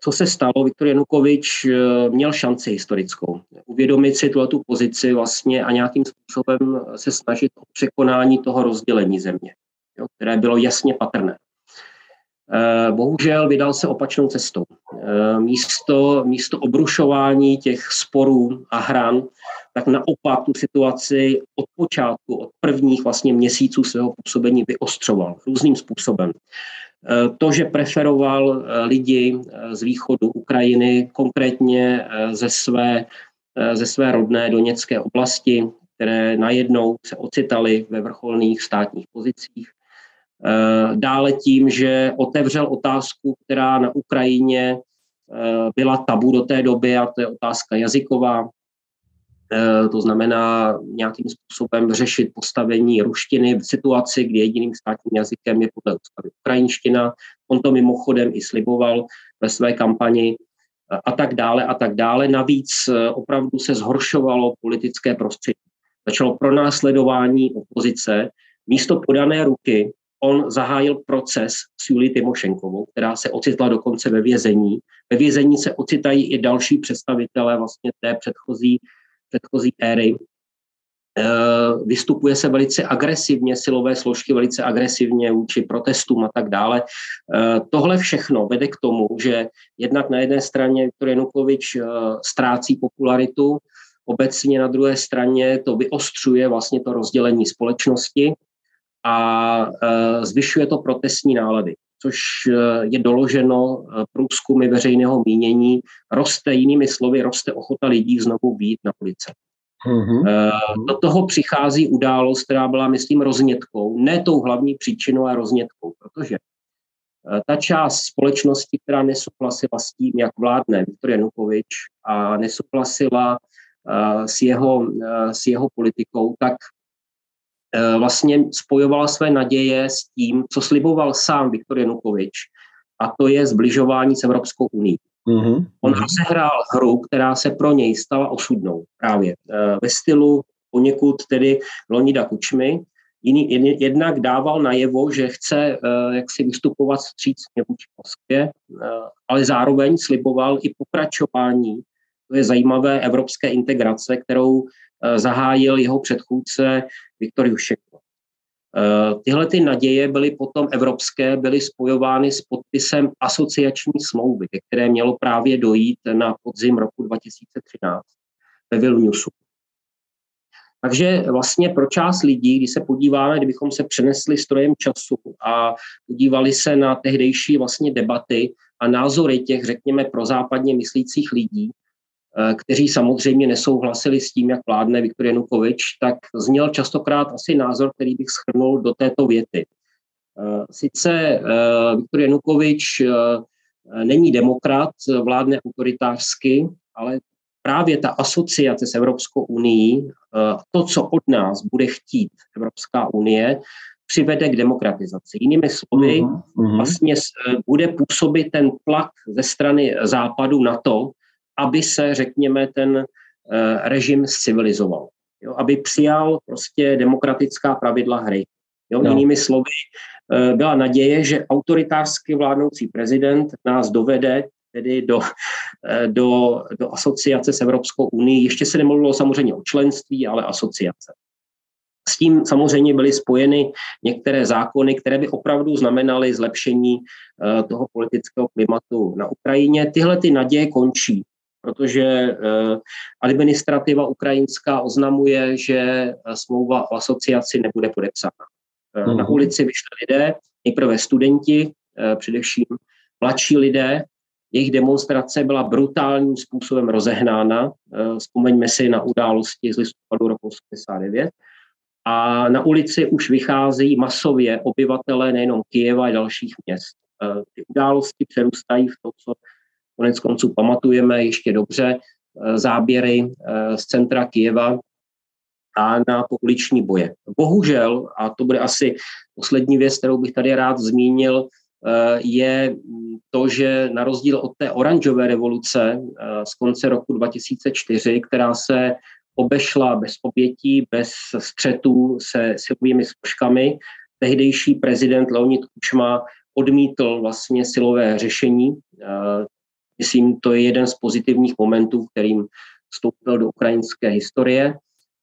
Co se stalo, Viktor Janukovič eh, měl šanci historickou. Uvědomit si tu pozici vlastně a nějakým způsobem se snažit o překonání toho rozdělení země, jo, které bylo jasně patrné. Eh, bohužel vydal se opačnou cestou. Eh, místo, místo obrušování těch sporů a hran, tak naopak tu situaci od počátku, od prvních vlastně měsíců svého působení vyostřoval různým způsobem. Eh, to, že preferoval lidi z východu Ukrajiny, konkrétně ze své, ze své rodné Doněcké oblasti, které najednou se ocitaly ve vrcholných státních pozicích. Dále tím, že otevřel otázku, která na Ukrajině byla tabu do té doby, a to je otázka jazyková. Eh, to znamená nějakým způsobem řešit postavení ruštiny v situaci, kdy jediným státním jazykem je podle ústavy ukrajinština. On to mimochodem i sliboval ve své kampani eh, a tak dále a tak dále. Navíc eh, opravdu se zhoršovalo politické prostředí. Začalo pronásledování opozice. Místo podané ruky on zahájil proces s Julí Timošenkovou, která se ocitla dokonce ve vězení. Ve vězení se ocitají i další představitelé vlastně té předchozí předchozí éry. Eh, vystupuje se velice agresivně, silové složky velice agresivně vůči protestům a tak dále. Eh, tohle všechno vede k tomu, že jednak na jedné straně Viktor Janukovič eh, ztrácí popularitu, obecně na druhé straně to vyostřuje vlastně to rozdělení společnosti a zvyšuje to protestní nálady což je doloženo průzkumy veřejného mínění, roste, jinými slovy, roste ochota lidí znovu být na ulice. Mm-hmm. Do toho přichází událost, která byla, myslím, roznětkou, ne tou hlavní příčinou, ale roznětkou, protože ta část společnosti, která nesouhlasila s tím, jak vládne Viktor Janukovič a nesouhlasila s jeho, s jeho politikou, tak vlastně spojovala své naděje s tím, co sliboval sám Viktor Janukovič, a to je zbližování s Evropskou uní. Mm-hmm. On rozehrál hru, která se pro něj stala osudnou právě eh, ve stylu poněkud tedy Lonida Kučmy. Jiný, jednak dával najevo, že chce eh, jak si vystupovat vstřícně vůči Moskvě, eh, ale zároveň sliboval i pokračování to je zajímavé evropské integrace, kterou zahájil jeho předchůdce Viktor Jušenko. Eh, tyhle ty naděje byly potom evropské, byly spojovány s podpisem asociační smlouvy, ke které mělo právě dojít na podzim roku 2013 ve Vilniusu. Takže vlastně pro část lidí, když se podíváme, kdybychom se přenesli strojem času a podívali se na tehdejší vlastně debaty a názory těch, řekněme, prozápadně myslících lidí, Eh, kteří samozřejmě nesouhlasili s tím, jak vládne Viktor Janukovič, tak zněl častokrát asi názor, který bych schrnul do této věty. Eh, sice eh, Viktor Janukovič není demokrat, vládne autoritářsky, ale právě ta asociace s Evropskou unii, to, co od nás bude chtít Evropská unie, přivede k demokratizaci. Jinými slovy, uh-huh. vlastně bude působit ten tlak ze strany západu na to, aby se, řekněme, ten eh, režim civilizoval. Jo, aby přijal prostě demokratická pravidla hry. Jo, no. Jinými slovy, eh, byla naděje, že autoritářsky vládnoucí prezident nás dovede tedy do, eh, do, do asociace s Evropskou unii. Ještě se nemluvilo samozřejmě o členství, ale asociace. S tím samozřejmě byly spojeny některé zákony, které by opravdu znamenaly zlepšení toho politického klimatu na Ukrajině. Tyhle ty naděje končí, protože eh, administrativa ukrajinská oznamuje, že eh, smlouva o asociaci nebude podepsána. Na mhm. ulici vyšli lidé, nejprve studenti, především mladší lidé, jejich demonstrace byla brutálním způsobem rozehnána. Vzpomeňme si na události z listopadu roku 1989. A na ulici už vychází masově obyvatelé nejenom Kijeva, ale dalších měst. Ty události přerůstají v to, co konec konců pamatujeme ještě dobře, e, záběry e, z centra Kijeva a na pouliční boje. Bohužel, a to bude asi poslední věc, kterou bych tady rád zmínil, je to, že na rozdíl od té oranžové revoluce z konce roku 2004, která se obešla bez obětí, bez střetů se silovými složkami. Tehdejší prezident Leonid Kučma odmítl vlastně silové řešení. Myslím, to je jeden z pozitivních momentů, kterým vstoupil do ukrajinské historie.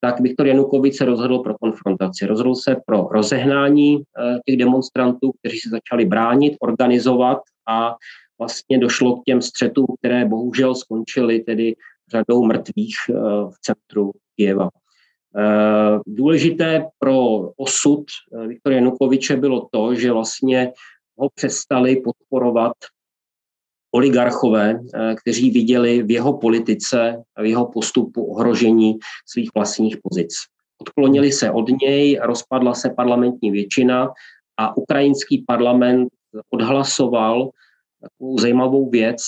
Tak Viktor Janukovič se rozhodl pro konfrontaci. Rozhodl se pro rozehnání eh, těch demonstrantů, kteří se začali bránit, organizovat a vlastně došlo k těm střetům, které bohužel skončily tedy řadou mrtvých eh, v centru Kieva. Eh, důležité pro osud Viktora Janukoviče bylo to, že vlastně ho přestali podporovat oligarchové, kteří viděli v jeho politice v jeho postupu ohrožení svých vlastních pozic. Odklonili se od něj, rozpadla se parlamentní většina a ukrajinský parlament odhlasoval takovou zajímavou věc,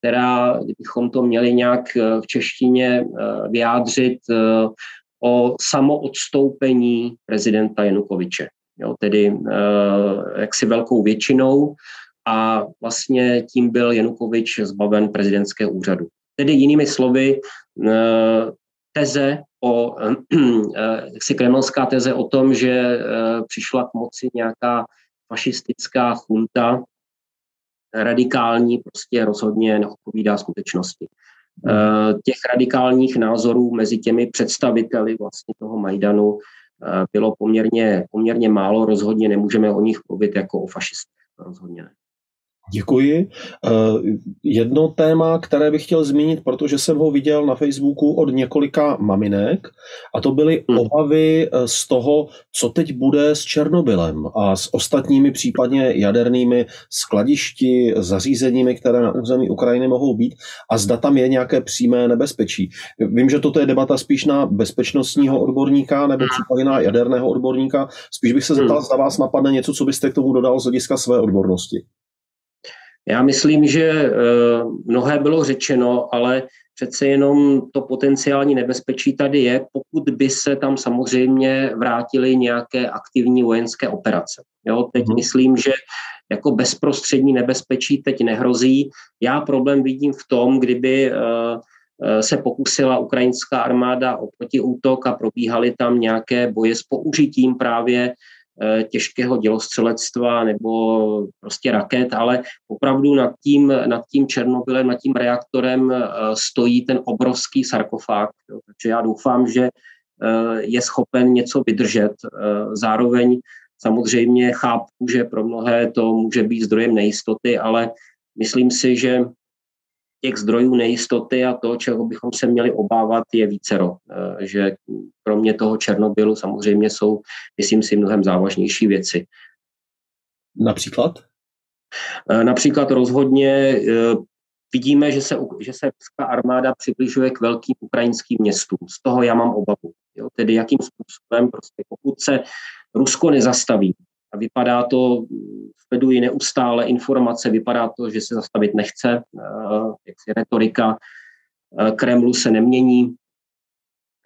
která, kdybychom to měli nějak eh, v češtině eh, vyjádřit, eh, o samoodstoupení prezidenta Janukoviče. Jo, tedy jaksi velkou většinou a vlastně tím byl Janukovič zbaven prezidentského úřadu. Tedy jinými slovy, teze o, jaksi kremelská teze o tom, že přišla k moci nějaká fašistická chunta, radikální prostě rozhodně neodpovídá skutečnosti. Eh, těch radikálních názorů mezi těmi představiteli vlastně toho Majdanu eh, bylo poměrně, poměrně málo, rozhodně nemůžeme o nich mluvit jako o fašistech, rozhodně ne. Děkuji. Eh, jedno téma, které bych chtěl zmínit, protože jsem ho viděl na Facebooku od několika maminek, a to byly hmm. obavy eh, z toho, co teď bude s Černobylem a s ostatními případně jadernými skladišti, zařízeními, které na území Ukrajiny mohou být a zda tam je nějaké přímé nebezpečí. Vím, že toto je debata spíš na bezpečnostního odborníka nebo případně na jaderného odborníka. Spíš bych se zeptal, hmm. zda vás napadne něco, co byste k tomu dodal z hlediska své odbornosti. Já myslím, že eh, mnohé bylo řečeno, ale přece jenom to potenciální nebezpečí tady je, pokud by se tam samozřejmě vrátily nějaké aktivní vojenské operace. Jo, teď hmm. myslím, že jako bezprostřední nebezpečí teď nehrozí. Já problém vidím v tom, kdyby eh, eh, se pokusila ukrajinská armáda o protiútok a probíhaly tam nějaké boje s použitím právě těžkého dělostřelectva nebo prostě raket, ale opravdu nad tím, nad tím Černobylem, nad tím reaktorem eh, stojí ten obrovský sarkofág. Takže já doufám, že eh, je schopen něco vydržet. Zároveň samozřejmě chápu, že pro mnohé to může být zdrojem nejistoty, ale myslím si, že těch zdrojů nejistoty a to, čeho bychom se měli obávat, je vícero. Eh, že kromě toho Černobylu samozřejmě jsou, myslím si, mnohem závažnější věci. Například? Eh, například rozhodně eh, vidíme, že se, že se ruská armáda přibližuje k velkým ukrajinským městům. Z toho já mám obavu. Jo? Tedy jakým způsobem, prostě pokud se Rusko nezastaví, a vypadá to, sledují neustále informace, vypadá to, že se zastavit nechce, eh, jak si retorika eh, Kremlu se nemění,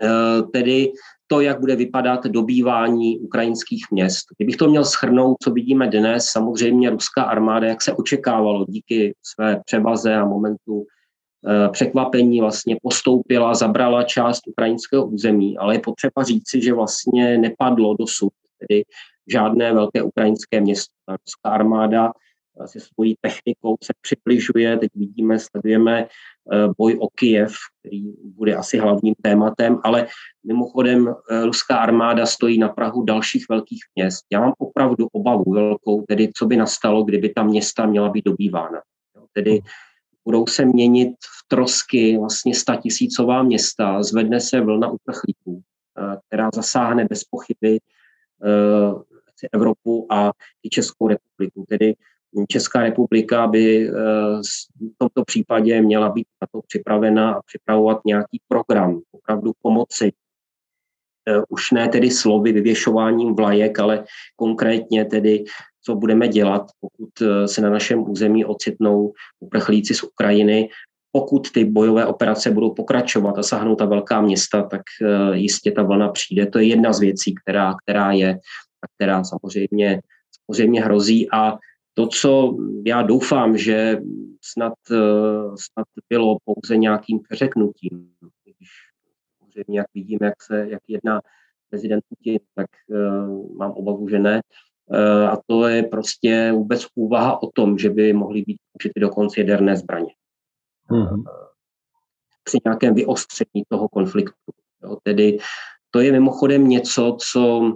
eh, tedy to, jak bude vypadat dobývání ukrajinských měst. Kdybych to měl schrnout, co vidíme dnes, samozřejmě ruská armáda, jak se očekávalo díky své převaze a momentu překvapení vlastně postoupila, zabrala část ukrajinského území, ale je potřeba říci, že vlastně nepadlo dosud, tedy žádné velké ukrajinské město. Ta ruská armáda se svojí technikou se přibližuje. Teď vidíme, sledujeme boj o Kijev, který bude asi hlavním tématem, ale mimochodem ruská armáda stojí na Prahu dalších velkých měst. Já mám opravdu obavu velkou, tedy co by nastalo, kdyby ta města měla být dobývána. Tedy budou se měnit v trosky vlastně statisícová města, zvedne se vlna uprchlíků, eh, která zasáhne bez pochyby eh, Evropu a i Českou republiku. Tedy Česká republika by eh, v tomto případě měla být na to připravena a připravovat nějaký program, opravdu pomoci. Už ne tedy slovy vyvěšováním vlajek, ale konkrétně tedy co budeme dělat, pokud eh, se na našem území ocitnou uprchlíci z Ukrajiny. Pokud ty bojové operace budou pokračovat a sahnou ta velká města, tak eh, jistě ta vlna přijde. To je jedna z věcí, která, která je která samozřejmě, samozřejmě hrozí. A to, co já doufám, že snad, eh, snad bylo pouze nějakým přeřeknutím, když samozřejmě jak vidím, jak, se, jak jedná prezident Putin, tak uh, mám obavu, že ne, Eh, a to je prostě vůbec úvaha o tom, že by mohly být užity dokonce jaderné zbraně. Mm-hmm. Při nějakém vyostření toho konfliktu. Jo, tedy to je mimochodem něco, co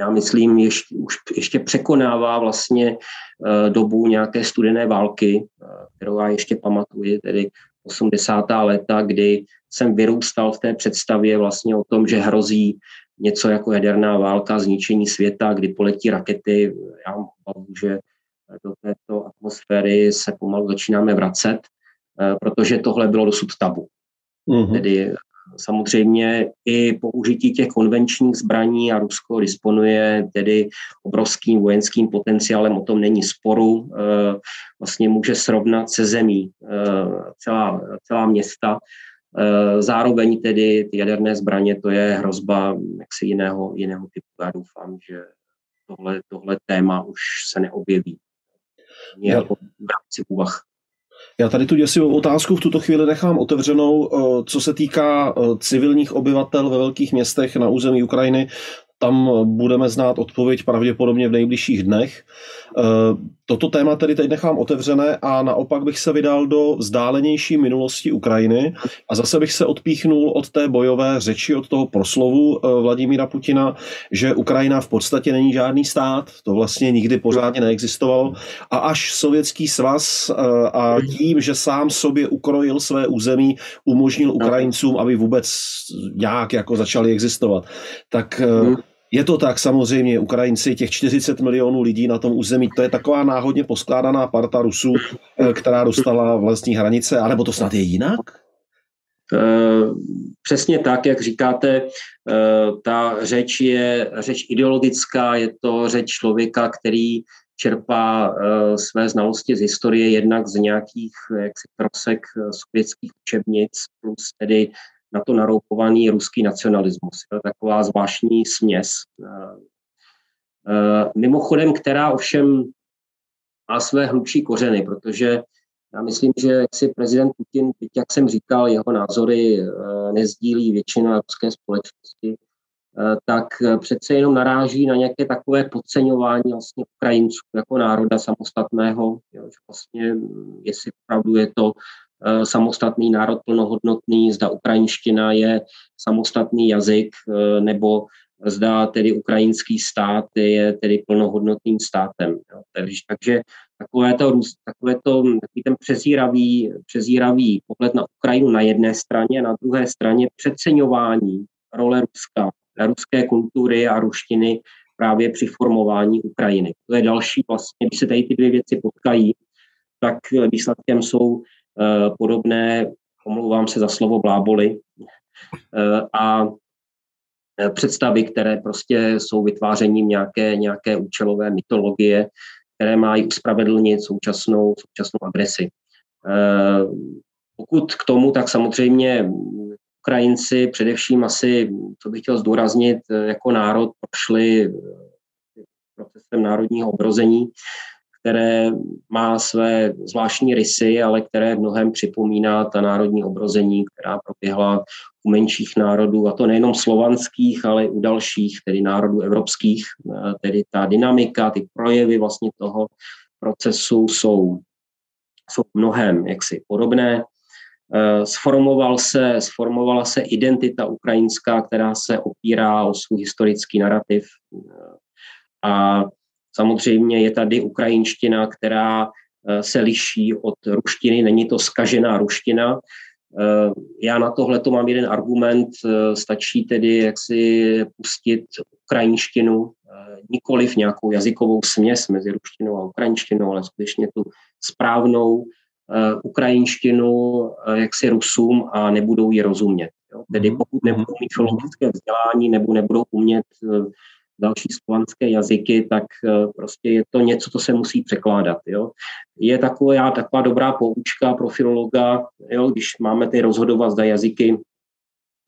já myslím, ještě, už ještě překonává vlastně uh, dobu nějaké studené války, uh, kterou já ještě pamatuji, tedy 80. léta, kdy jsem vyrůstal v té představě vlastně o tom, že hrozí něco jako jaderná válka, zničení světa, kdy poletí rakety. Já mám obavu, že do této atmosféry se pomalu začínáme vracet, eh, protože tohle bylo dosud tabu. Mm-hmm. Tedy samozřejmě i použití těch konvenčních zbraní a Rusko disponuje tedy obrovským vojenským potenciálem, o tom není sporu. Eh, vlastně může srovnat se zemí eh, celá, celá města Eh, zároveň tedy ty jaderné zbraně, to je hrozba jaksi jiného, jiného typu. Já doufám, že tohle, tohle téma už se neobjeví. Jako v rámci úvah. Já tady tu děsivou otázku v tuto chvíli nechám otevřenou. Eh, co se týká eh, civilních obyvatel ve velkých městech na území Ukrajiny, tam budeme znát odpověď pravděpodobně v nejbližších dnech. Eh, toto téma tedy teď nechám otevřené a naopak bych se vydal do vzdálenější minulosti Ukrajiny. A zase bych se odpíchnul od té bojové řeči, od toho proslovu eh, Vladimíra Putina, že Ukrajina v podstatě není žádný stát, to vlastně nikdy pořádně neexistovalo a až Sovětský svaz eh, a tím, že sám sobě ukrojil své území, umožnil Ukrajincům, aby vůbec nějak jako začali existovat, tak je to tak samozřejmě, Ukrajinci, těch 40 milionů lidí na tom území, to je taková náhodně poskládaná parta Rusů, eh, která dostala vlastní hranice, alebo to snad je jinak? Eh, přesně tak, jak říkáte, eh, ta řeč je řeč ideologická, je to řeč člověka, který čerpá své znalosti z historie jednak z nějakých jaksi trosek sovětských učebnic, plus tedy na to naroupovaný ruský nacionalismus. Je taková zvláštní směs. Eh, eh, mimochodem, která ovšem má své hlubší kořeny, protože já myslím, že si prezident Putin, jak jsem říkal, jeho názory eh, nezdílí většina ruské společnosti, tak přece jenom naráží na nějaké takové podceňování vlastně Ukrajinců jako národa samostatného, že vlastně, jestli opravdu je to samostatný národ plnohodnotný, zda ukrajinština je samostatný jazyk, eh, nebo zda tedy ukrajinský stát je tedy plnohodnotným státem. Takže takové to, takové to takový ten přezíravý, přezíravý pohled na Ukrajinu na jedné straně, na druhé straně přeceňování role Ruska, ruské kultury a ruštiny právě při formování Ukrajiny. To je další vlastně, když se tady ty dvě věci potkají, tak výsledkem jsou Eh, podobné, omlouvám se za slovo bláboli, eh, a eh, představy, které prostě jsou vytvářením nějaké, nějaké účelové mytologie, které mají uspravedlnit současnou, současnou agresi. Pokud k tomu, tak samozřejmě Ukrajinci především asi, co bych chtěl zdůraznit, jako národ prošli procesem národního obrození, které má své zvláštní rysy, ale které v mnohem připomíná ta národní obrození, která proběhla u menších národů, a to nejenom slovanských, ale i u dalších, tedy národů evropských, tedy ta dynamika, ty projevy vlastně toho procesu jsou, jsou mnohem jaksi podobné. Sformoval se, sformovala se identita ukrajinská, která se opírá o svůj historický narrativ. A samozřejmě je tady ukrajinština, která se liší od ruštiny, není to skažená ruština, Eh, já na tohle to mám jeden argument, eh, stačí tedy jak si pustit ukrajinštinu, eh, nikoliv nějakou jazykovou směs mezi ruštinou a ukrajinštinou, ale skutečně tu správnou ukrajinštinu jak si Rusům a nebudou ji rozumět. Jo? Tedy mhm. pokud nebudou mít filologické vzdělání nebo nebudou umět další slovanské jazyky, tak eh, prostě je to něco, co se musí překládat. Jo. Je taková, taková dobrá poučka pro filologa, jo, když máme ty rozhodovat, zda jazyky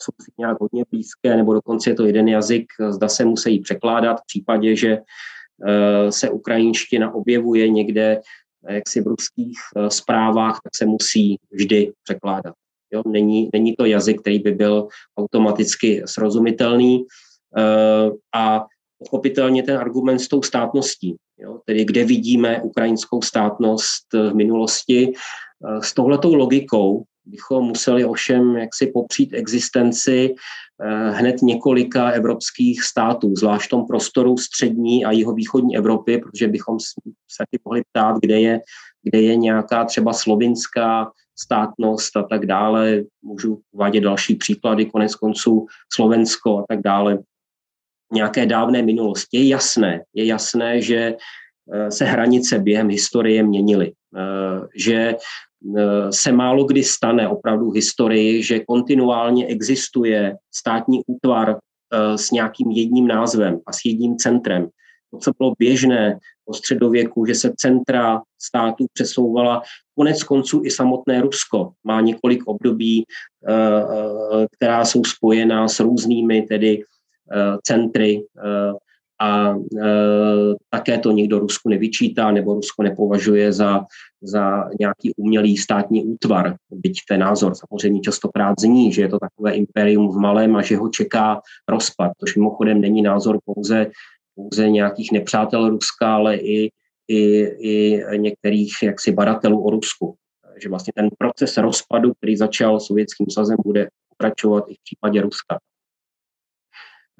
jsou si nějak hodně blízké, nebo dokonce je to jeden jazyk, zda se musí překládat v případě, že eh, se ukrajinština objevuje někde eh, jaksi v ruských zprávách, tak se musí vždy překládat. Jo? Není, není to jazyk, který by byl automaticky srozumitelný. A pochopitelně ten argument s tou státností, jo, tedy kde vidíme ukrajinskou státnost v minulosti. Eh, s touhletou logikou bychom museli ovšem jaksi popřít existenci eh, hned několika evropských států, zvlášť v tom prostoru střední a jihovýchodní Evropy, protože bychom se taky mohli ptát, kde je, kde je nějaká třeba slovinská státnost a tak dále. Můžu uvádět další příklady, konec konců Slovensko a tak dále nějaké dávné minulosti. Je jasné, je jasné, že eh, se hranice během historie měnily, eh, že eh, se málo kdy stane opravdu historii, že kontinuálně existuje státní útvar s nějakým jedním názvem a s jedním centrem. To, co bylo běžné po středověku, že se centra států přesouvala, konec konců i samotné Rusko má několik období, která jsou spojená s různými tedy centry eh, a eh, také to nikdo Rusku nevyčítá nebo Rusko nepovažuje za, za nějaký umělý státní útvar, byť ten názor samozřejmě častokrát zní, že je to takové imperium v malém a že ho čeká rozpad, což mimochodem není názor pouze, pouze nějakých nepřátel Ruska, ale i, i, i některých jaksi badatelů o Rusku. Že vlastně ten proces rozpadu, který začal sovětským svazem, bude pokračovat i v případě Ruska.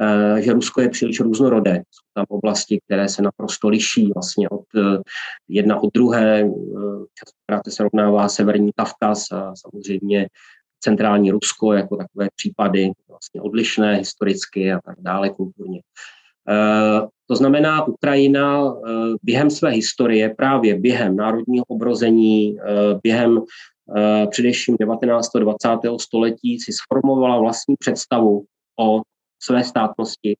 Eh, že Rusko je příliš různorodé. Jsou tam oblasti, které se naprosto liší vlastně od eh, jedna od druhé. Eh, častokrát se srovnává Severní Kavkaz a samozřejmě centrální Rusko jako takové případy vlastně odlišné historicky a tak dále kulturně. To znamená, Ukrajina během své historie, právě během národního obrození, během především 19. 20. století si sformovala vlastní představu o své státnosti,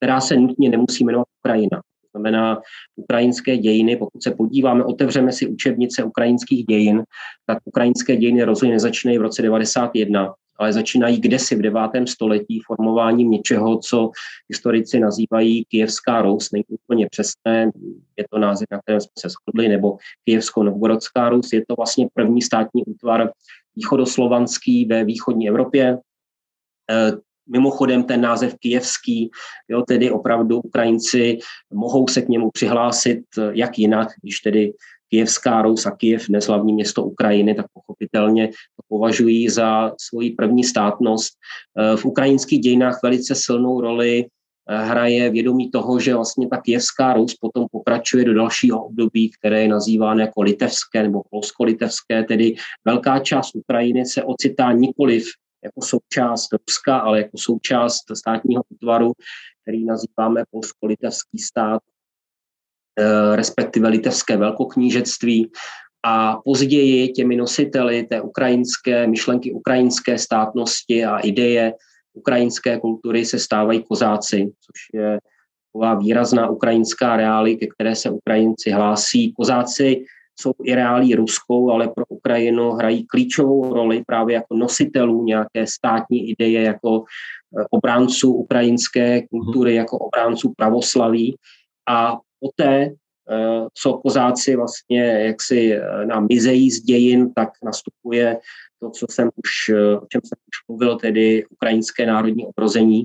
která se nutně nemusí jmenovat Ukrajina. To znamená ukrajinské dějiny, pokud se podíváme, otevřeme si učebnice ukrajinských dějin, tak ukrajinské dějiny rozhodně nezačínají v roce 91, ale začínají kdesi v 9. století formováním něčeho, co historici nazývají Kijevská Rus, není úplně přesné, je to název, na kterém jsme se shodli, nebo Kijevsko-Novgorodská Rus, je to vlastně první státní útvar východoslovanský ve východní Evropě, eh, Mimochodem ten název kijevský, jo, tedy opravdu Ukrajinci mohou se k němu přihlásit jak jinak, když tedy Kijevská Rus a Kijev, dnes hlavní město Ukrajiny, tak pochopitelně to považují za svoji první státnost. V ukrajinských dějinách velice silnou roli eh, hraje vědomí toho, že vlastně ta Kijevská Rus potom pokračuje do dalšího období, které je nazýváno jako litevské nebo polsko-litevské, tedy velká část Ukrajiny se ocitá nikoliv jako součást Ruska, ale jako součást státního útvaru, který nazýváme polsko-litevský stát, eh, respektive litevské velkoknížectví. A později těmi nositeli té ukrajinské myšlenky ukrajinské státnosti a ideje ukrajinské kultury se stávají kozáci, což je taková výrazná ukrajinská reály, ke které se Ukrajinci hlásí. Kozáci jsou i reálí ruskou, ale pro Ukrajinu hrají klíčovou roli právě jako nositelů nějaké státní ideje, jako eh, obránců ukrajinské kultury, mhm. jako obránců pravoslaví. A poté, eh, co kozáci vlastně jaksi eh, nám mizejí z dějin, tak nastupuje to, co jsem už, o čem jsem už mluvil, tedy ukrajinské národní obrození,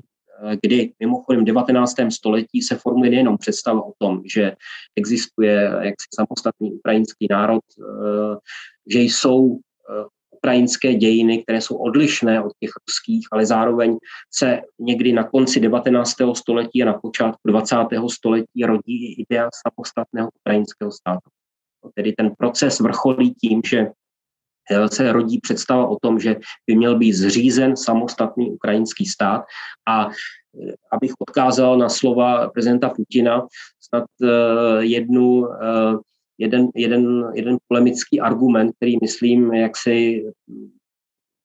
kdy mimochodem v 19. století se formuje nejenom představa o tom, že existuje jaksi samostatný ukrajinský národ, že jsou ukrajinské dějiny, které jsou odlišné od těch ruských, ale zároveň se někdy na konci 19. století a na počátku 20. století rodí i idea samostatného ukrajinského státu. Tedy ten proces vrcholí tím, že se rodí představa o tom, že by měl být zřízen samostatný ukrajinský stát. A eh, abych odkázal na slova prezidenta Putina, snad eh, jednu eh, jeden, jeden, jeden polemický argument, který myslím, jak si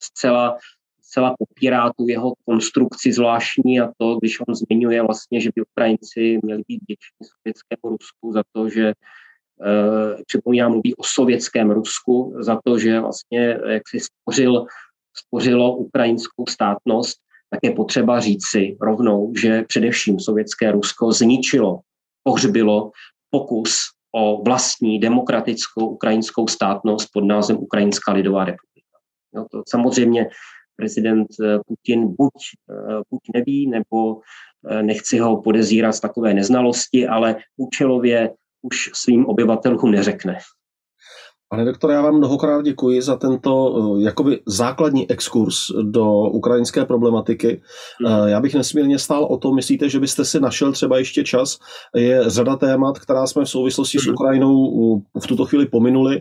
zcela, zcela popírá tu jeho konstrukci zvláštní a to, když on zmiňuje vlastně, že by Ukrajinci měli být vděční sovětskému Rusku za to, že připomínám, mluví o sovětském Rusku za to, že vlastně jak si stvořil, stvořilo ukrajinskou státnost, tak je potřeba říci rovnou, že především sovětské Rusko zničilo, pohřbilo pokus o vlastní demokratickou ukrajinskou státnost pod názvem Ukrajinská lidová republika. No to samozřejmě prezident eh, Putin buď, eh, buď neví, nebo eh, nechci ho podezírat z takové neznalosti, ale účelově už svým obyvatelům neřekne. Pane doktore, já vám mnohokrát děkuji za tento uh, jakoby základní exkurs do ukrajinské problematiky. Uh, já bych nesmírně stál o to, myslíte, že byste si našel třeba ještě čas? Je řada témat, která jsme v souvislosti s mhm. Ukrajinou v tuto chvíli pominuli.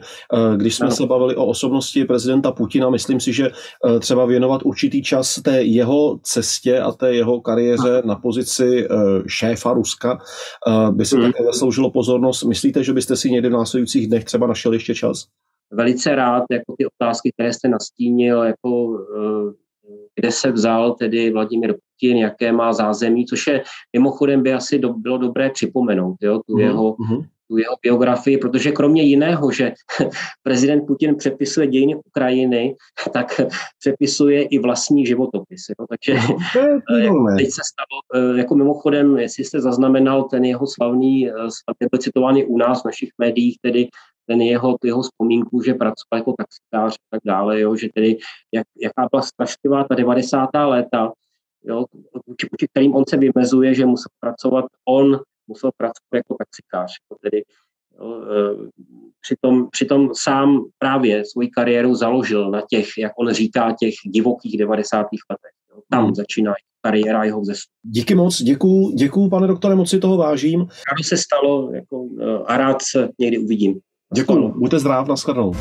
Když jsme se bavili o osobnosti prezidenta Putina, myslím si, že třeba věnovat určitý čas té jeho cestě a té jeho kariéře na pozici šéfa Ruska by si mhm. také zasloužilo pozornost. Myslíte, že byste si někdy v následujících dnech třeba našel ještě čas? Velice rád jako ty otázky, které jste nastínil, jako eh, kde se vzal tedy Vladimír Putin, jaké má zázemí, což je mimochodem by asi do, bylo dobré připomenout, jo, tu, uh-huh. jeho, mhm. Tu jeho biografii, protože kromě jiného, že prezident Putin přepisuje dějiny Ukrajiny, tak přepisuje i vlastní životopis. Jo, takže uh teď se stalo, eh, jako mimochodem, jestli jste zaznamenal ten jeho slavný, slavný byl citovaný u nás v našich médiích, tedy ten jeho, jeho vzpomínku, že pracoval jako taxikář a tak dále, jo, že tedy jak, jaká byla strašlivá ta 90. léta, jo, kterým on se vymezuje, že musel pracovat, on musel pracovat jako taxikář. Jo, tedy, jo, e, přitom, přitom sám právě svoji kariéru založil na těch, jak on říká, těch divokých 90. letech. Jo. Tam hmm. začíná kariéra jeho vzestup. Díky moc, děkuju, děkuju, pane doktore, moc si toho vážím. Rád se stalo jako, e, a rád se někdy uvidím. Děkuji, buďte zdrav, nashledanou.